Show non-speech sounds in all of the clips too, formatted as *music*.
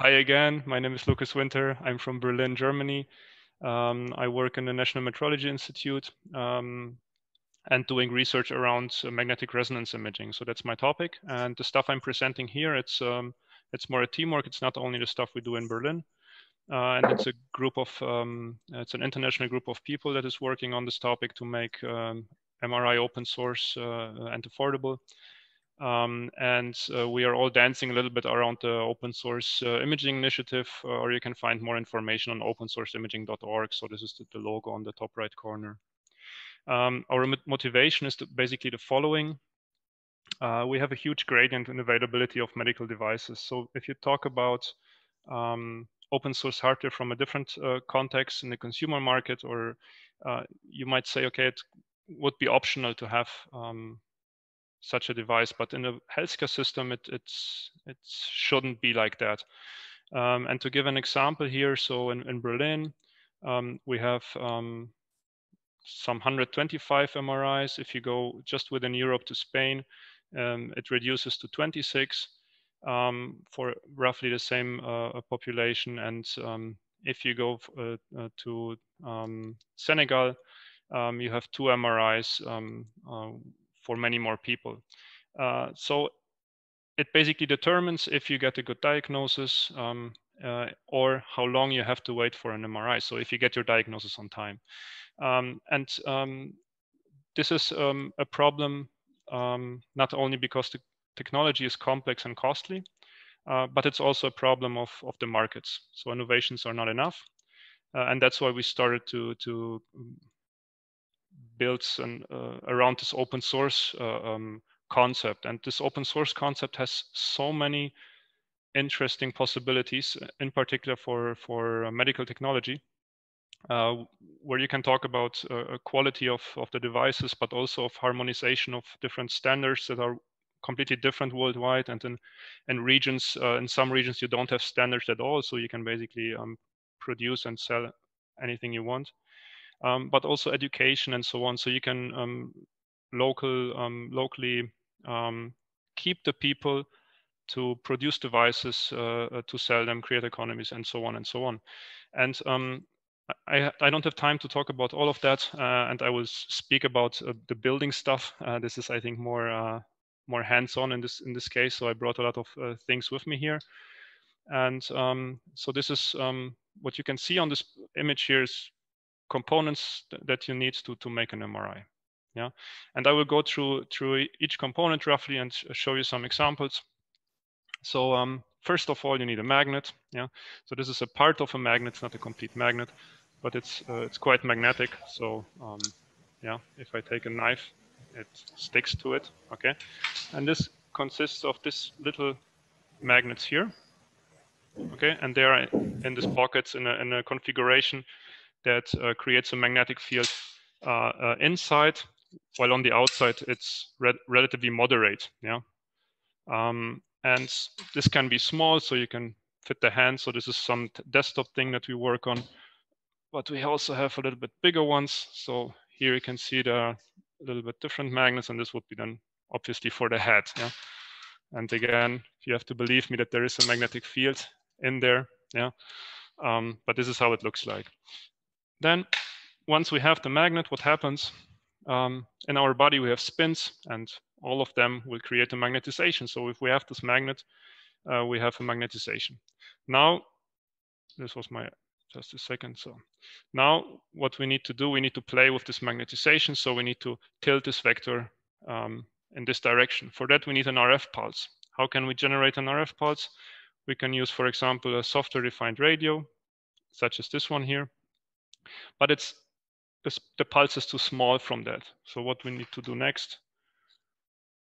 hi again. My name is Lukas Winter. I'm from Berlin, Germany. Um, I work in the National Metrology Institute um, and doing research around uh, magnetic resonance imaging. So that's my topic. And the stuff I'm presenting here, it's um, it's more a teamwork. It's not only the stuff we do in Berlin. Uh, and it's a group of, um, it's an international group of people that is working on this topic to make MRI um, open source uh, and affordable. Um, and uh, we are all dancing a little bit around the open source uh, imaging initiative, uh, or you can find more information on opensourceimaging.org. So this is the, the, logo on the top right corner. Um, our motivation is basically the following. Uh, we have a huge gradient in availability of medical devices. So if you talk about um, open source hardware from a different uh, context in the consumer market, or uh, you might say, okay, it would be optional to have um, such a device. But in a healthcare system, it it's it shouldn't be like that. Um, and to give an example here, so in, in Berlin, um, we have um, some 125 MRIs. If you go just within Europe to Spain, um, it reduces to 26 um, for roughly the same uh, population. And um, if you go uh, uh, to Senegal, you have two MRIs uh, for many more people. Uh, so it basically determines if you get a good diagnosis um, uh, or how long you have to wait for an MRI. So if you get your diagnosis on time. Um, and um, this is um, a problem um, not only because the technology is complex and costly, uh, but it's also a problem of, of the markets. So innovations are not enough. Uh, and that's why we started to, to builds an, uh, around this open source uh, um, concept. And this open source concept has so many interesting possibilities, in particular for, for uh, medical technology, uh, where you can talk about uh, quality of, of the devices, but also of harmonization of different standards that are completely different worldwide. And in, in regions, uh, in some regions, you don't have standards at all. So you can basically um, produce and sell anything you want um, but also education and so on. So you can um, local um, locally um, keep the people to produce devices uh, uh, to sell them, create economies, and so on and so on. And um, I, I, don't have time to talk about all of that, uh, and I will speak about uh, the building stuff. Uh, this is, I think, more uh, more hands-on in this in this case. So I brought a lot of things with me here, and um, so this is um, what you can see on this image here is components that you need to, to make an MRI. Yeah, and I will go through through each component roughly and show you some examples. So um, first of all, you need a magnet. Yeah, so this is a part of a magnet, it's not a complete magnet, but it's uh, it's quite magnetic. So um, yeah, if I take a knife, it sticks to it. Okay, and this consists of this little magnets here. Okay, and they are in these pockets in a, in a configuration that uh, creates a magnetic field uh, uh, inside, while on the outside it's re relatively moderate. Yeah, um, and this can be small, so you can fit the hand. So this is some desktop thing that we work on, but we also have a little bit bigger ones. So here you can see the a little bit different magnets, and this would be then obviously for the head. Yeah, and again, you have to believe me that there is a magnetic field in there. Yeah. Um, but this is how it looks like. Then once we have the magnet, what happens? Um, in our body, we have spins and all of them will create a magnetization. So if we have this magnet, uh, we have a magnetization. Now, this was my, just a second. So now what we need to do, we need to play with this magnetization. So we need to tilt this vector um, in this direction. For that, we need an RF pulse. How can we generate an RF pulse? We can use, for example, a software defined radio, such as this one here but it's the pulse is too small from that. So what we need to do next,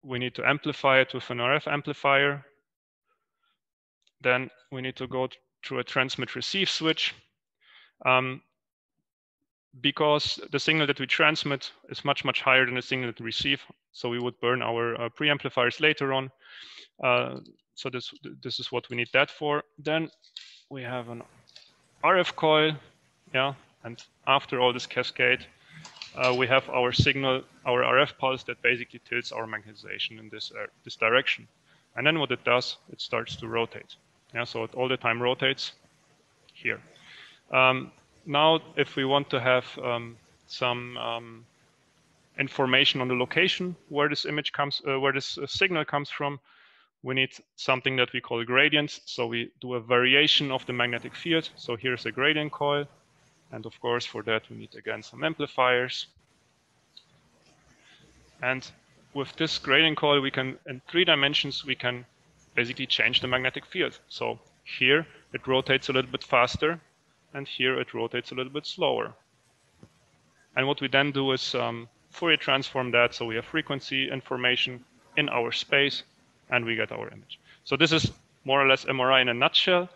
we need to amplify it with an RF amplifier. Then we need to go through a transmit receive switch. Um, because the signal that we transmit is much, much higher than the signal that we receive. So we would burn our uh, preamplifiers later on. Uh, so this, this is what we need that for. Then we have an RF coil, yeah, and after all this cascade, uh, we have our signal, our RF pulse that basically tilts our magnetization in this, uh, this direction. And then what it does, it starts to rotate. Yeah, so it all the time rotates here. Um, now, if we want to have um, some um, information on the location where this image comes, uh, where this uh, signal comes from, we need something that we call gradients. So we do a variation of the magnetic field. So here's a gradient coil. And of course, for that, we need again some amplifiers. And with this gradient coil, we can, in three dimensions, we can basically change the magnetic field. So here it rotates a little bit faster, and here it rotates a little bit slower. And what we then do is um, Fourier transform that so we have frequency information in our space and we get our image. So this is more or less MRI in a nutshell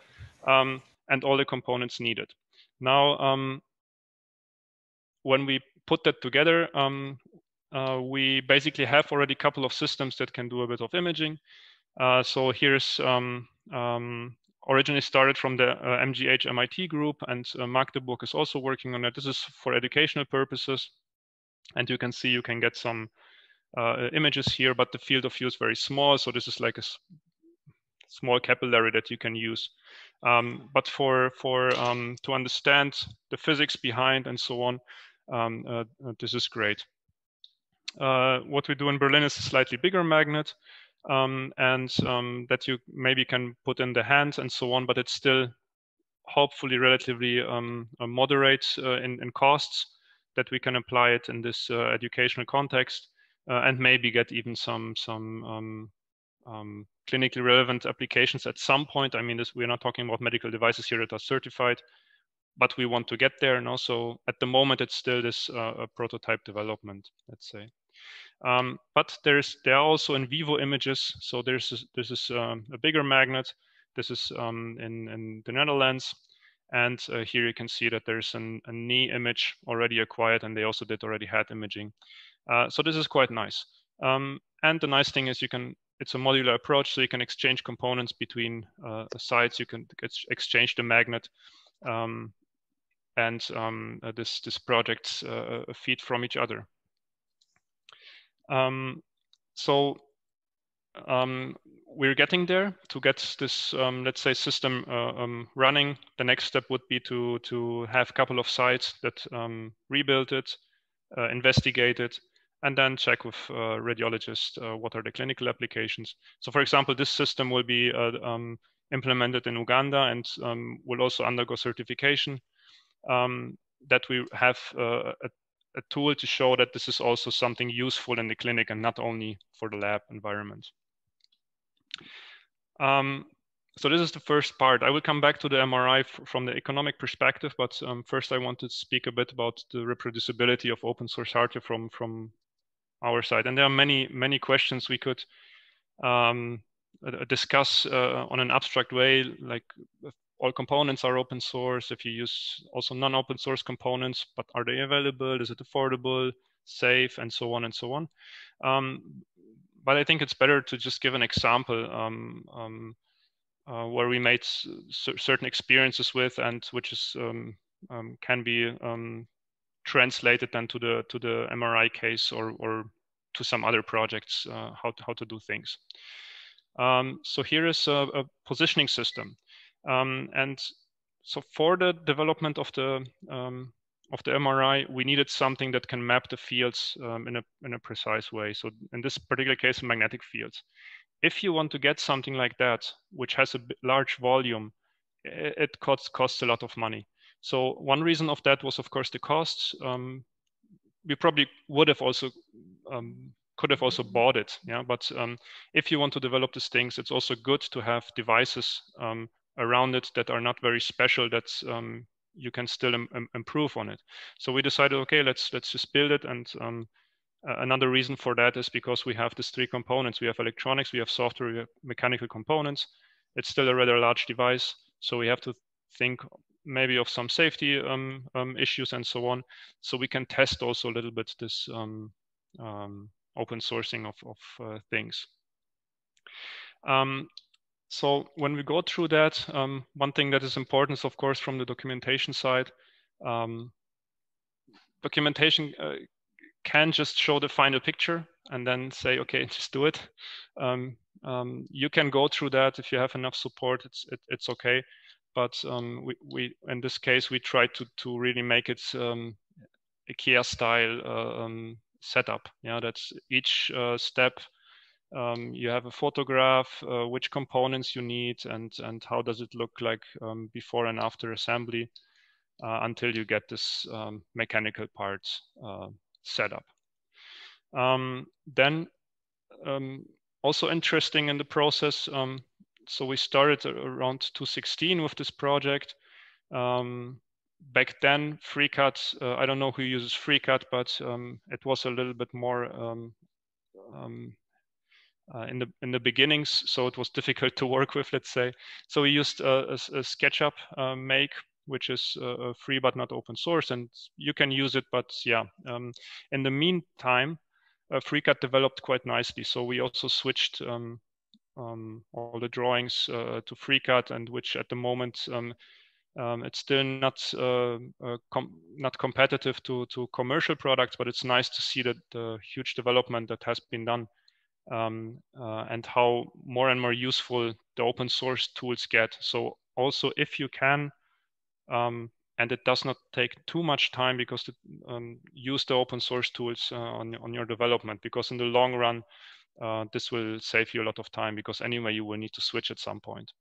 um, and all the components needed. Now, um, when we put that together, um, uh, we basically have already a couple of systems that can do a bit of imaging. Uh, so here's um, um, originally started from the uh, MGH MIT group, and uh, Magdeburg is also working on it. This is for educational purposes, and you can see you can get some uh, images here, but the field of view is very small. So this is like a small capillary that you can use. Um, but for for um, to understand the physics behind and so on, um, uh, uh, this is great. Uh, what we do in Berlin is a slightly bigger magnet, um, and um, that you maybe can put in the hand and so on, but it's still hopefully relatively um, uh, moderate uh, in, in costs that we can apply it in this educational context uh, and maybe get even some some um, clinically relevant applications at some point. I mean, this, we're not talking about medical devices here that are certified, but we want to get there. And also, at the moment, it's still this uh, prototype development, let's say. Um, but there's there are also in vivo images. So there's this, this is um, a bigger magnet. This is um, in in the Netherlands, and uh, here you can see that there's an, a knee image already acquired, and they also did already had imaging. Uh, so this is quite nice. Um, and the nice thing is you can, it's a modular approach, so you can exchange components between uh, sites. You can exchange the magnet um, and um, uh, this, this projects uh, feed from each other. Um, so um, we're getting there to get this, um, let's say, system uh, um, running. The next step would be to to have a couple of sites that rebuild it, uh, investigate it, and then check with uh, radiologists uh, what are the clinical applications. So for example, this system will be uh, um, implemented in Uganda and um, will also undergo certification um, that we have uh, a, a, tool to show that this is also something useful in the clinic and not only for the lab environment. Um, so this is the first part. I will come back to the MRI from the economic perspective, but um, first I want to speak a bit about the reproducibility of open source hardware from, from our side. And there are many, many questions we could um, uh, discuss uh, on an abstract way, like all components are open source. If you use also non-open source components, but are they available? Is it affordable, safe, and so on and so on. Um, but I think it's better to just give an example um, um, uh, where we made certain experiences with, and which is um, um, can be um, translated then to the to the MRI case or or to some other projects uh, how to, how to do things. Um, so here is a, a positioning system, um, and so for the development of the um, of the MRI, we needed something that can map the fields um, in a in a precise way. So in this particular case, magnetic fields. If you want to get something like that, which has a large volume, it costs costs a lot of money. So one reason of that was, of course, the costs. Um, we probably would have also um, could have also bought it. Yeah, but um, if you want to develop these things, it's also good to have devices um, around it that are not very special. That um, you can still Im improve on it. So we decided, okay, let's let's just build it. And um, another reason for that is because we have these three components. We have electronics, we have software, we have mechanical components. It's still a rather large device, so we have to think maybe of some safety um, um, issues and so on. So we can test also a little bit this um, um open sourcing of, of uh, things. Um, so when we go through that, one thing that is important is, of course, from the documentation side, documentation uh, can just show the final picture and then say, okay, *laughs* just do it. Um, um, you can go through that if you have enough support. It's it, it's okay, but um, we we in this case we try to to really make it um, IKEA style uh, um, setup. Yeah, that's each uh, step. Um, you have a photograph, uh, which components you need, and and how does it look like um, before and after assembly, uh, until you get this um, mechanical part uh, set up. Then also interesting in the process. Um, so we started around 2016 with this project. Um, back then, FreeCAD, uh, I don't know who uses FreeCAD, but um, it was a little bit more um, um, uh, in the in the beginnings, so it was difficult to work with, let's say. So we used a, a, a SketchUp uh, make, which is uh, free but not open source, and you can use it. But yeah, um, in the meantime, uh, FreeCAD developed quite nicely. So we also switched um, um, all the drawings uh, to FreeCAD, and which at the moment um, um it's still not uh, uh, com not competitive to to commercial products, but it's nice to see that the huge development that has been done um, uh, and how more and more useful the open source tools get. So also, if you can um, and it does not take too much time because to um, use the open source tools uh, on, on your development because in the long run uh, this will save you a lot of time because anyway you will need to switch at some point.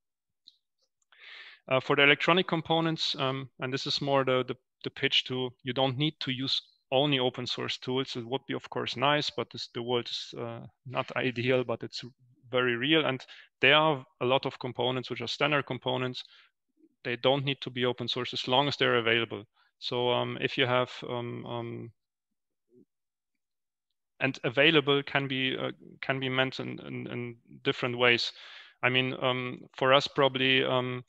Uh, for the electronic components um, and this is more the, the, the pitch to you don't need to use only open source tools. It would be of course nice but this, the world is uh, not *laughs* ideal but it's very real. And there are a lot of components which are standard components. They don't need to be open source as long as they're available. So um, if you have um, um, and available can be uh, can be meant in, in, in, different ways. I mean, um, for us probably um,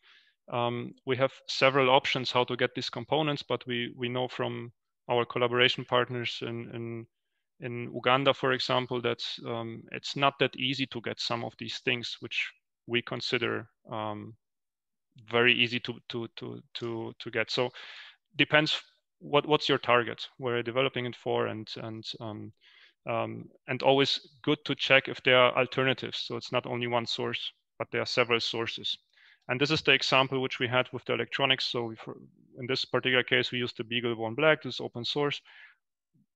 um, we have several options how to get these components, but we we know from our collaboration partners in in, in Uganda, for example, that it's not that easy to get some of these things which we consider um, very easy to to to to to get. So depends what what's your target, where you're developing it for, and and um, and always good to check if there are alternatives. So it's not only one source, but there are several sources. And this is the example which we had with the electronics. So in this particular case, we used the BeagleBone Black. This is open source,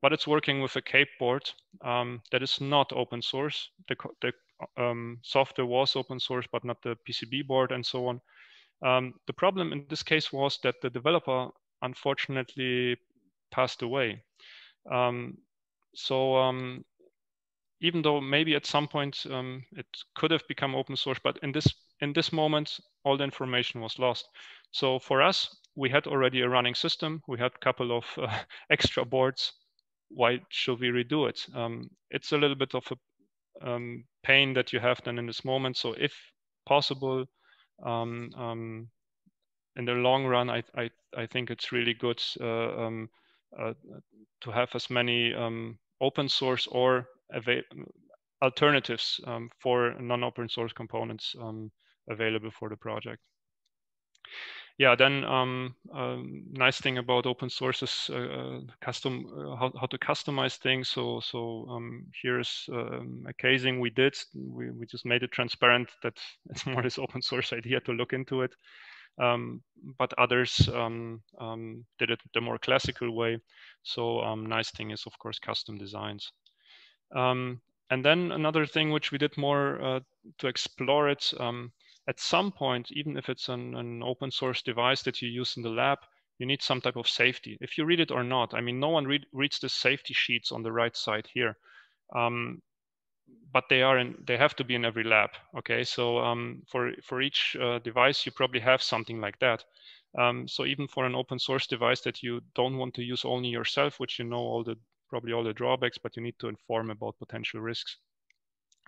but it's working with a CAPE board um, that is not open source. The, the um, software was open source, but not the PCB board and so on. Um, the problem in this case was that the developer unfortunately passed away. Um, so um, even though maybe at some point um, it could have become open source, but in this in this moment, all the information was lost. So for us, we had already a running system. We had a couple of *laughs* uh, extra boards. Why should we redo it? Um, it's a little bit of a um, pain that you have then in this moment. So if possible, um, um, in the long run, I, I, I think it's really good uh, um, uh, to have as many um, open source or alternatives um, for non-open source components um, available for the project yeah, then um, um, nice thing about open source is uh, uh, custom uh, how, how to customize things. So so um, here's um, a casing we did. We, we just made it transparent that it's *laughs* more this open source idea to look into it. Um, but others um, did it the more classical way. So nice thing is of course custom designs. and then another thing which we did more uh, to explore it at some point, even if it's an, an open source device that you use in the lab, you need some type of safety. If you read it or not, I mean, no one read, reads the safety sheets on the right side here. Um, but they are in, they have to be in every lab. Okay, so um, for for each uh, device, you probably have something like that. Um, so even for an open source device that you don't want to use only yourself, which you know all the probably all the drawbacks, but you need to inform about potential risks.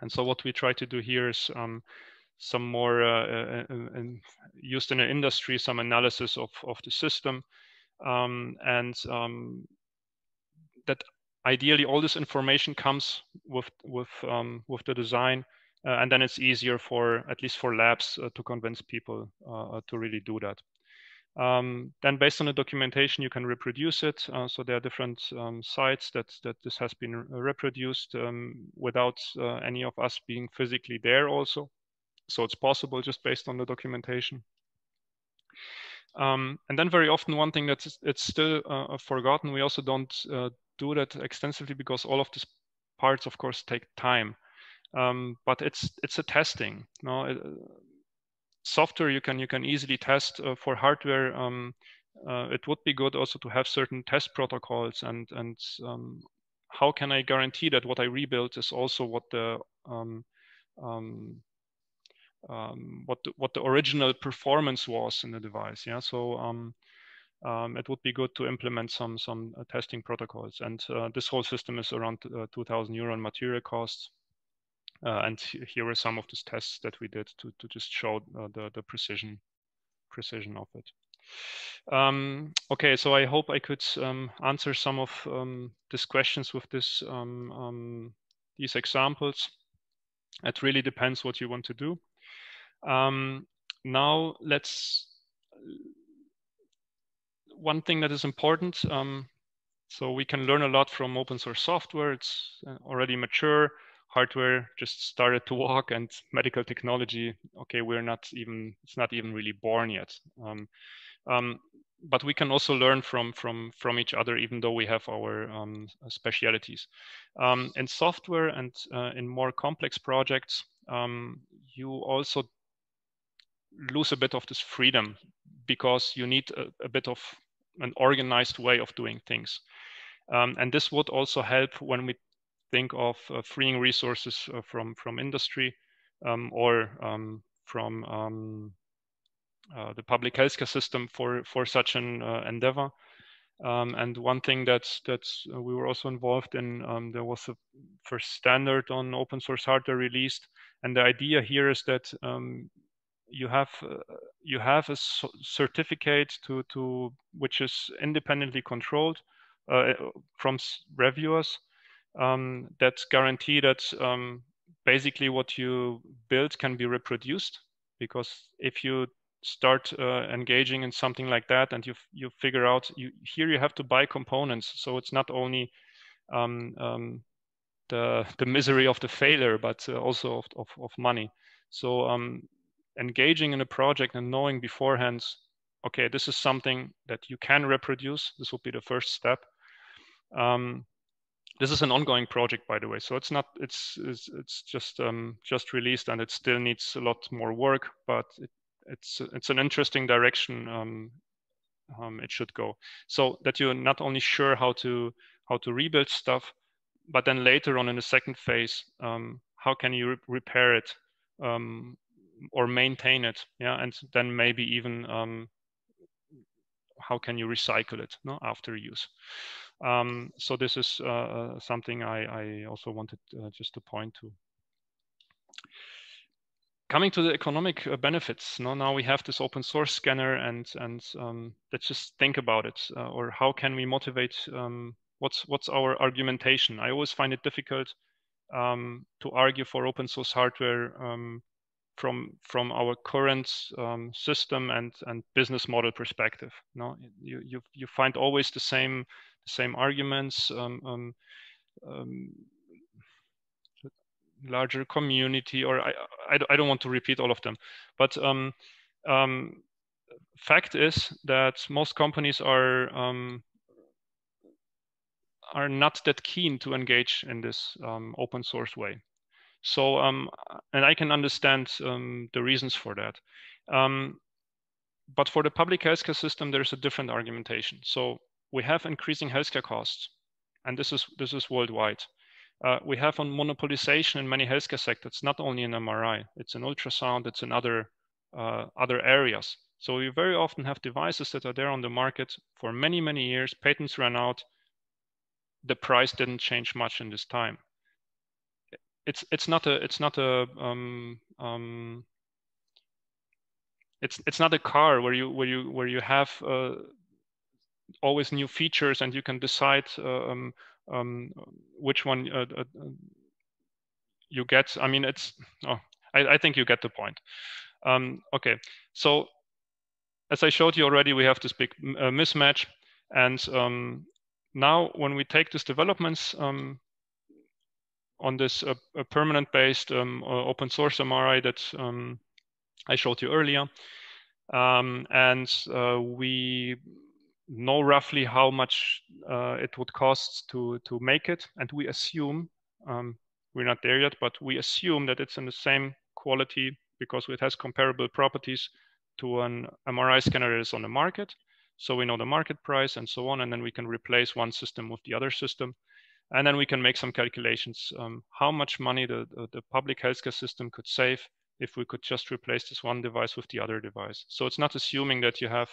And so what we try to do here is um, some more uh, uh, uh used in the industry, some analysis of, of the system. Um, and um, that ideally all this information comes with, with, um, with the design. Uh, and then it's easier for, at least for labs, uh, to convince people uh, to really do that. Um, then based on the documentation, you can reproduce it. Uh, so there are different um, sites that, that this has been reproduced um, without uh, any of us being physically there also. So it's possible just based on the documentation. Um, and then very often one thing that's it's still uh, forgotten, we also don't uh, do that extensively because all of these parts, of course, take time. Um, but it's it's a testing. No, it, software you can you can easily test uh, for hardware. Um, uh, it would be good also to have certain test protocols and and um, how can I guarantee that what I rebuild is also what the um, um, um, what the, what the original performance was in the device. Yeah, so um, it would be good to implement some some uh, testing protocols. And uh, this whole system is around uh, 2,000 euro in material costs. And here are some of these tests that we did to, to just show the, the precision precision of it. Um, okay, so I hope I could um, answer some of um, these questions with this um, um, these examples. It really depends what you want to do. Um, now let's one thing that is important. so we can learn a lot from open source software. It's uh, already mature hardware just started to walk and medical technology okay we're not even it's not even really born yet um, um, but we can also learn from from from each other even though we have our um, specialities um, in software and uh, in more complex projects um, you also lose a bit of this freedom because you need a, a bit of an organized way of doing things um, and this would also help when we think of uh, freeing resources uh, from from industry um, or um, from um, uh, the public healthcare system for for such an endeavor. Um, and one thing that that we were also involved in, um, there was a first standard on open source hardware released, and the idea here is that you have uh, you have a certificate to to which is independently controlled uh, from reviewers, um, that guarantee that um, basically what you build can be reproduced. Because if you start uh, engaging in something like that and you you figure out you here you have to buy components, so it's not only um, um the the misery of the failure, but uh, also of, of, of money. So um, engaging in a project and knowing beforehand, okay, this is something that you can reproduce. This will be the first step. Um, this is an ongoing project, by the way. So it's not it's it's, it's just um, just released and it still needs a lot more work, but it, it's it's an interesting direction um, um, it should go. So that you're not only sure how to how to rebuild stuff, but then later on in the second phase, um, how can you re repair it um, or maintain it? Yeah, and then maybe even um, how can you recycle it no, after use? Um, so this is uh, uh, something I, I, also wanted uh, just to point to. Coming to the economic uh, benefits, no, now we have this open source scanner and, and um, let's just think about it uh, or how can we motivate, um, what's, what's our argumentation? I always find it difficult um, to argue for open source hardware um, from from our current um, system and and business model perspective. No, you you you find always the same same arguments, um, um, um, larger community, or I, I, I, don't want to repeat all of them. But um, um, fact is that most companies are are not that keen to engage in this open source way. So, and I can understand the reasons for that but for the public healthcare system, there's a different argumentation. So we have increasing healthcare costs, and this is this is worldwide. Uh, we have on monopolization in many healthcare sectors, not only in MRI, it's in ultrasound, it's in other uh, other areas. So we very often have devices that are there on the market for many many years. Patents ran out. The price didn't change much in this time. It's it's not a it's not a um, um, it's it's not a car where you where you where you have uh, always new features and you can decide uh, um, um, which one uh, uh, you get. I mean, it's, oh, I, I, think you get the point. Um, okay, so as I showed you already, we have this big uh, mismatch. And um, now when we take these developments um, on this permanent based um, uh, open source MRI that um, I showed you earlier, um, and uh, we know roughly how much uh, it would cost to to make it, and we assume um, we're not there yet, but we assume that it's in the same quality because it has comparable properties to an MRI scanner that is on the market. So we know the market price and so on, and then we can replace one system with the other system. And then we can make some calculations um, how much money the, the, the public healthcare system could save if we could just replace this one device with the other device. So it's not assuming that you have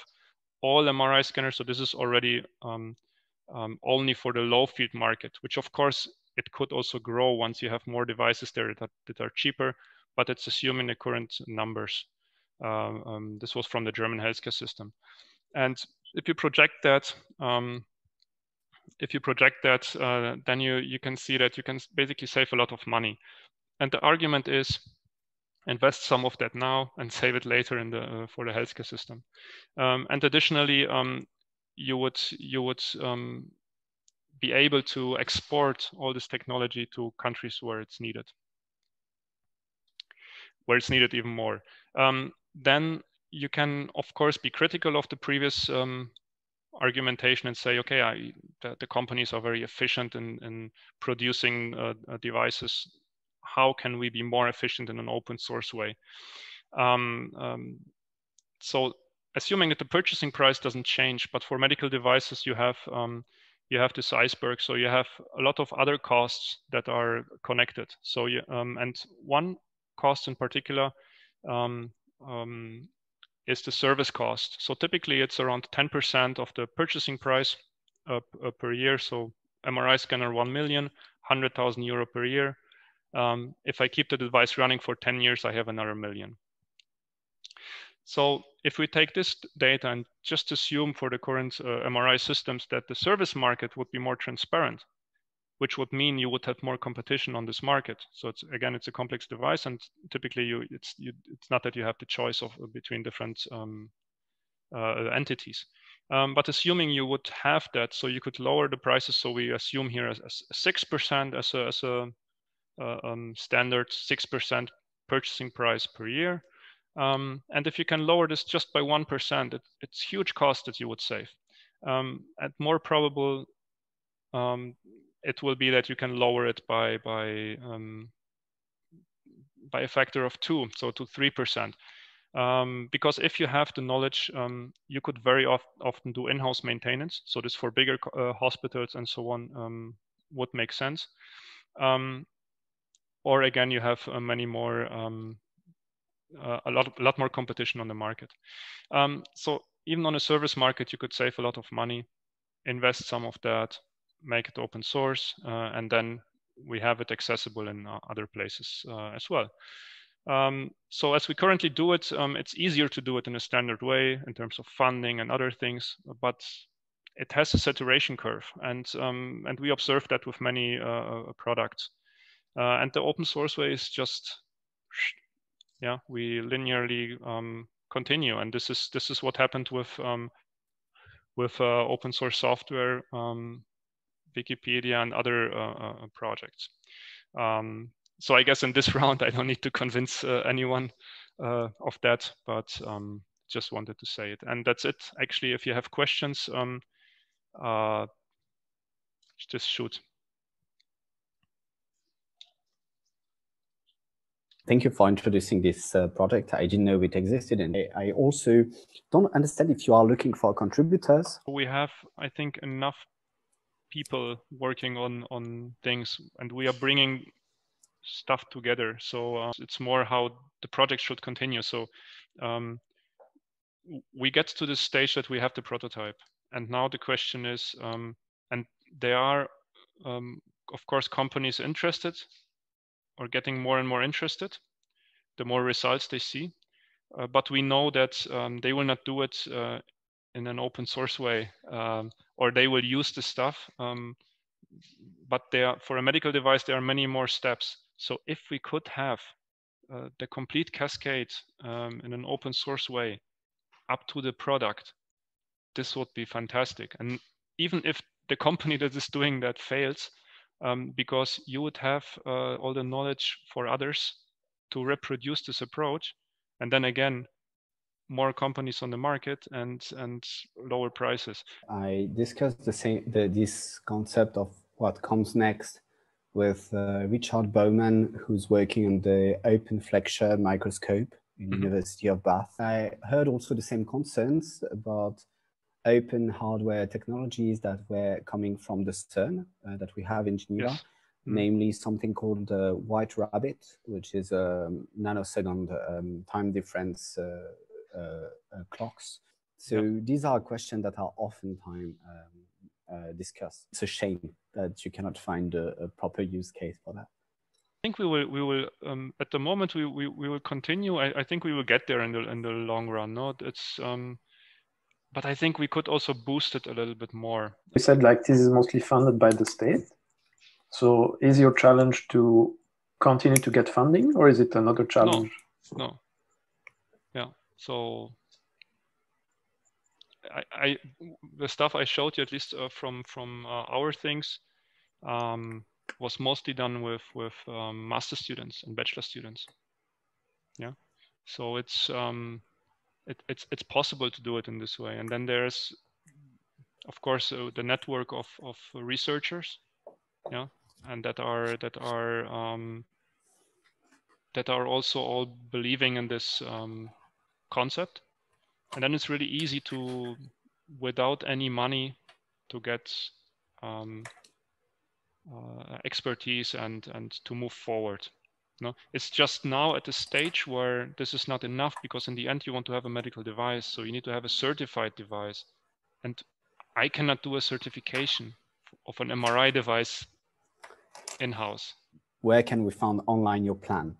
all MRI scanners. So this is already um, um, only for the low field market, which of course it could also grow once you have more devices there that, that are cheaper, but it's assuming the current numbers. Uh, um, this was from the German healthcare system. And if you project that, um, if you project that, uh, then you, you can see that you can basically save a lot of money. And the argument is invest some of that now and *laughs* save it later in the uh, for the healthcare system. Um, and additionally, um, you would you would um, be able to export all this technology to countries where it's needed, where it's needed even more. Um, then you can, of course, be critical of the previous um, argumentation and say, okay, I, the, the, companies are very efficient in, in producing uh, devices. How can we be more efficient in an open source way? Um, um, so assuming that the purchasing price doesn't change, but for medical devices, you have um, you have this iceberg. So you have a lot of other costs that are connected. So you, um, and one cost in particular um, um, is the service cost. So typically it's around 10% of the purchasing price uh, uh, per year. So MRI scanner 1 million, 100,000 euro per year. Um, if I keep the device running for 10 years, I have another million. So if we take this data and just assume for the current uh, MRI systems that the service market would be more transparent, which would mean you would have more competition on this market. So it's again, it's a complex device, and typically you it's you, it's not that you have the choice of uh, between different um, uh, entities. Um, but assuming you would have that, so you could lower the prices. So we assume here as six percent as a as a uh, um, standard six percent purchasing price per year. Um, and if you can lower this just by 1%, it, it's huge cost that you would save. Um, and more probable, um, it will be that you can lower it by, by, um, by a factor of two, so to 3%. Um, because if you have the knowledge, um, you could very oft often do in-house maintenance. So this for bigger uh, hospitals and so on would make sense. or again, you have uh, many more uh, a lot a lot more competition on the market. Um, so even on a service market, you could save a lot of money, invest some of that, make it open source, uh, and then we have it accessible in uh, other places uh, as well. Um, so as we currently do it, um, it's easier to do it in a standard way in terms of funding and other things, but it has a saturation curve, and um, and we observe that with many uh, uh, products. and the open source way is just yeah, we linearly um, continue. And this is this is what happened with um, with uh, open source software, um, Wikipedia, and other uh, uh, projects. Um, so I guess in this *laughs* round, I don't need to convince uh, anyone uh, of that, but um, just wanted to say it. And that's it. Actually, if you have questions, um, uh, just shoot. Thank you for introducing this uh, project. I didn't know it existed. And I, I also don't understand if you are looking for contributors. We have, I think, enough people working on, on things and we are bringing stuff together. So uh, it's more how the project should continue. So um, we get to the stage that we have the prototype. And now the question is, um, and there are, um, of course, companies interested are getting more and more interested the more results they see. Uh, but we know that um, they will not do it uh, in an open source way, um, or they will use the stuff. Um, but there, for a medical device, there are many more steps. So if we could have uh, the complete cascade um, in an open source way, up to the product, this would be fantastic. And even if the company that is doing that fails, um, because you would have uh, all the knowledge for others to reproduce this approach, and then again, more companies on the market and and lower prices. I discussed the same the, this concept of what comes next with uh, Richard Bowman, who's working on the Open Flexure microscope in mm-hmm. University of Bath. I heard also the same concerns about open hardware technologies that were coming from the CERN uh, that we have in Geneva, yes. mm-hmm. namely something called uh, White Rabbit, which is a nanosecond um, time difference uh, clocks. So yep. these are questions that are oftentimes um, discussed. It's a shame that you cannot find a, a proper use case for that. I think we will we will um, at the moment we, we, we will continue. I, I think we will get there in the in the long run. No, it's um, but I think we could also boost it a little bit more. You said like this is mostly funded by the state. So is your challenge to continue to get funding, or is it another challenge? No, no. So I, I the stuff I showed you at least uh, from from uh, our things. Um, was mostly done with with um, master students and bachelor students. Yeah, so it's um, it, it's it's possible to do it in this way. And then there's, of course, uh, the network of of researchers. Yeah, and that are that are um, that are also all believing in this um, concept. And then it's really easy to, without any money, to get um, uh, expertise and and to move forward. No, it's just now at the stage where this is not enough because in the end you want to have a medical device, so you need to have a certified device, and I cannot do a certification of an MRI device in house. Where can we find online your plan?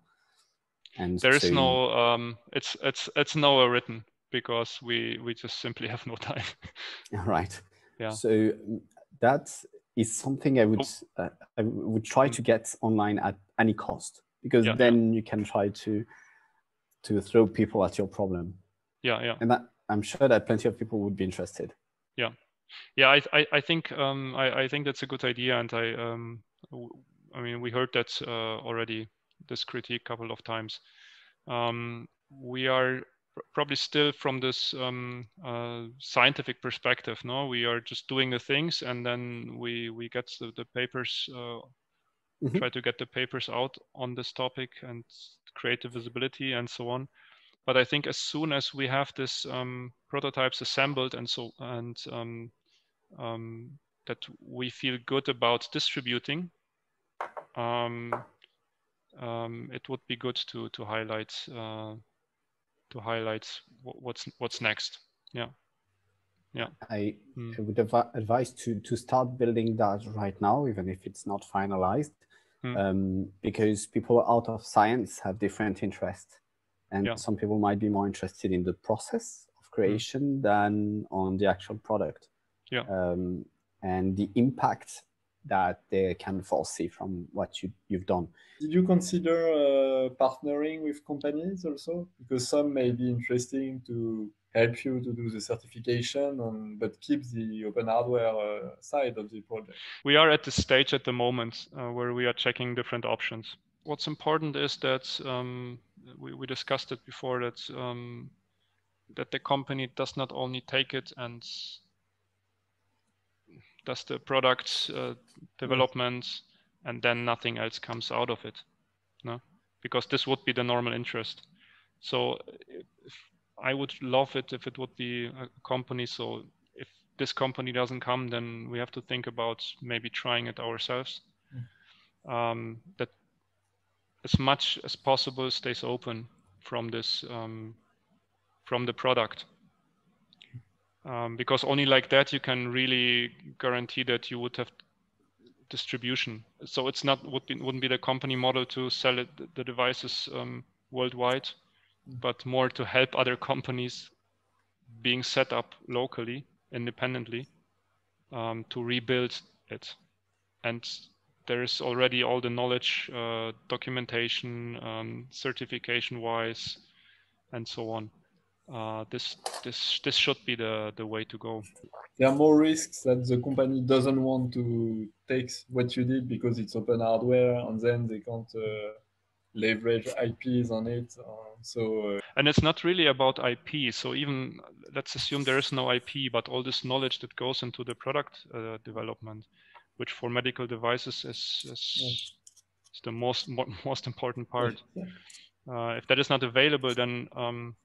And there is no um, it's it's it's nowhere written because we we just simply *laughs* have no time. *laughs* right. Yeah. So that's something I would oh. uh, I would try to get online at any cost because yeah, then yeah. you can try to to throw people at your problem. Yeah, yeah. And that, I'm sure that plenty of people would be interested. Yeah, yeah. I I, I think um, I I think that's a good idea, and I um I mean we heard that uh, already this critique a couple of times. Um, we are probably still from this um, uh, scientific perspective. No, we are just doing the things, and then we we get the, the papers, uh, mm-hmm. try to get the papers out on this topic and create the visibility and so on. But I think as soon as we have this um, prototypes assembled and so and um, um, that we feel good about distributing, um, um, it would be good to to highlight. Uh, to highlight what's what's next. Yeah. Yeah. I, mm. I would adv- advise to to start building that right now, even if it's not finalized, mm. um, because people out of science have different interests, and yeah. some people might be more interested in the process of hmm. creation mm. than on the actual product. Yeah. Um, and the impact that they can foresee from what you, you've done. Did you consider uh, partnering with companies also? Because some may be interesting to help you to do the certification, on, but keep the open hardware uh, side of the project. We are at the stage at the moment uh, where we are checking different options. What's important is that um, we, we, discussed it before that um, that the company does not only take it and does the product uh, development, and then nothing else comes out of it. No, because this would be the normal interest. So I would love it if it would be a company. So if this company doesn't come, then we have to think about maybe trying it ourselves. Mm. Um, that as much as possible stays open from this um, from the product um, because only like that you can really guarantee that you would have distribution. So it's not would be, wouldn't be the company model to sell it, the devices um, worldwide, but more to help other companies being set up locally, independently, um, to rebuild it. And there is already all the knowledge, uh, documentation, um, certification wise, and so on. Uh, this this this should be the the way to go. There are more risks that the company doesn't want to take what you did because it's open hardware, and then they can't uh, leverage IPs on it. Uh, so uh, and it's not really about IP. So even let's assume there is no IP, but all this knowledge that goes into the product uh, development, which for medical devices is, is, yeah. is the most *laughs* most important part. Yeah. Uh, if that is not available, then um,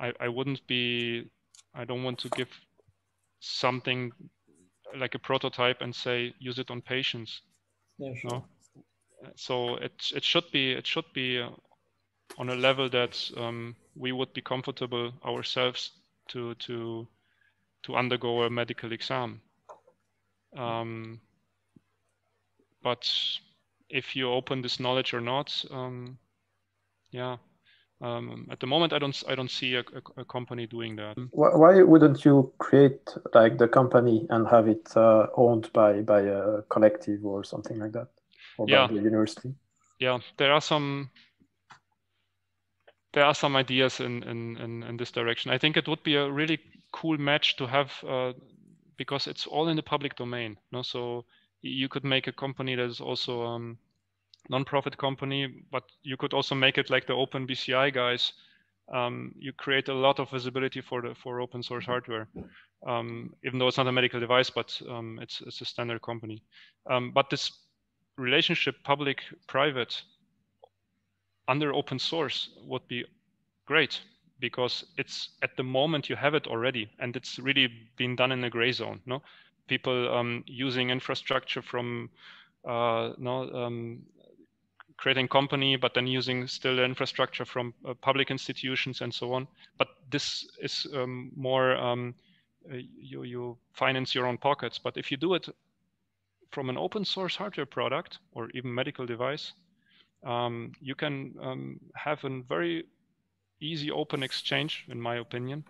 I, I wouldn't be. I don't want to give something like a prototype and say use it on patients. Yeah, sure. No? So it it should be it should be uh, on a level that um, we would be comfortable ourselves to to to undergo a medical exam. Um, but if you open this knowledge or not, um, yeah. Um, at the moment, I don't I don't see a, a, a, company doing that. Why wouldn't you create like the company and have it uh, owned by by a collective or something like that, or yeah. by the university? Yeah, there are some there are some ideas in, in, in, in, this direction. I think it would be a really cool match to have uh, because it's all in the public domain. No? So you could make a company that is also um, non-profit company, but you could also make it like the Open BCI guys. Um, you create a lot of visibility for the for open source hardware, um, even though it's not a medical device, but um, it's it's a standard company. Um, but this relationship, public-private, under open source would be great because it's at the moment you have it already and it's really been done in a gray zone no people um, using infrastructure from uh, no um, creating company but then using still infrastructure from uh, public institutions and so on but this is um, more um, uh, you you finance your own pockets but if you do it from an open source hardware product or even medical device um, you can um, have a very easy open exchange, in my opinion,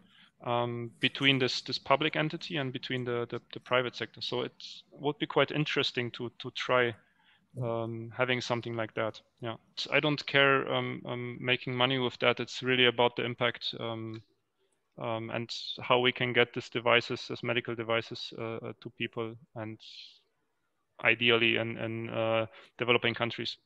um, between this this public entity and between the, the, the private sector. So it would be quite interesting to to try um, having something like that. Yeah, I don't care um, um, making money with that. It's really about the impact um, um, and how we can get these devices as medical devices uh, to people and ideally in, in uh, developing countries.